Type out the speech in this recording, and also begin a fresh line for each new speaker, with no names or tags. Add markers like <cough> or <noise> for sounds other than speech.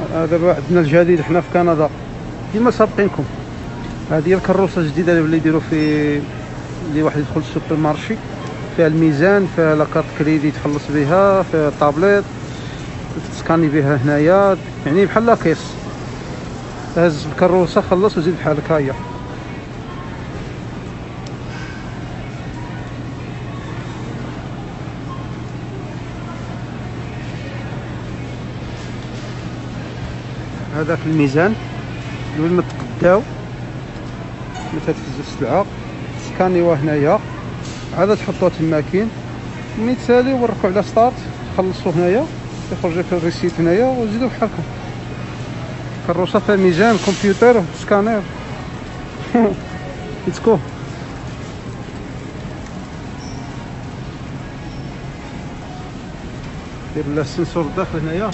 هذا دابا عندنا الجديد حنا في كندا. ديما سابقينكم. هذه هي الكروسة الجديدة اللي يديروا في اللي واحد يدخل ال supermarché فيها الميزان فيها la carte crédit تخلص بها فيها الطابليت تسكاني بها هنايا. يعني بحال la caisse هز الكروسة خلص وزيد بحال هكايا هذا في الميزان. قبل ما تقداو ملي تهزو السلعة. سكانيوها هنايا. عاد تحطوها تما كاين ملي تسالي وركو على start. خلصوا هنايا. يخرج لك ال receipt هنايا وزيدو بحالكم. كروسة فيها ميزان كمبيوتر سكانير. <laughs> يتكو دير لها السنسور الداخل هنايا.